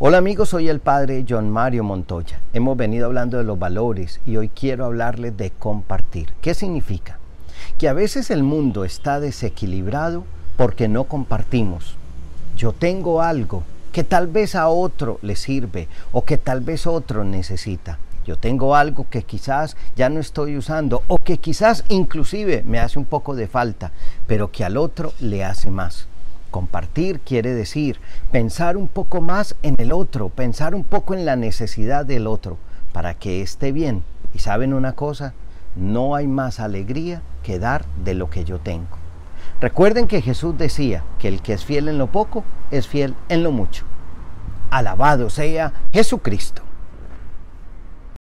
Hola amigos, soy el padre John Mario Montoya. Hemos venido hablando de los valores y hoy quiero hablarles de compartir. ¿Qué significa? Que a veces el mundo está desequilibrado porque no compartimos. Yo tengo algo que tal vez a otro le sirve o que tal vez otro necesita. Yo tengo algo que quizás ya no estoy usando o que quizás inclusive me hace un poco de falta, pero que al otro le hace más. Compartir quiere decir pensar un poco más en el otro, pensar un poco en la necesidad del otro para que esté bien. Y saben una cosa, no hay más alegría que dar de lo que yo tengo. Recuerden que Jesús decía que el que es fiel en lo poco es fiel en lo mucho. Alabado sea Jesucristo.